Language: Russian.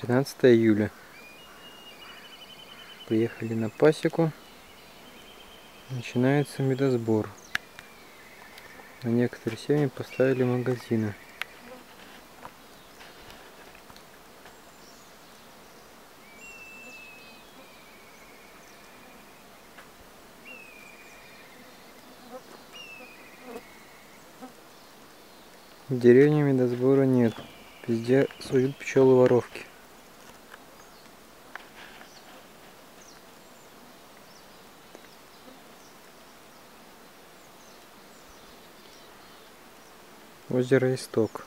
13 июля. Приехали на пасеку. Начинается медосбор. На некоторые семьи поставили магазины. В деревне медосбора нет. Везде суют пчелы воровки. Озеро Исток.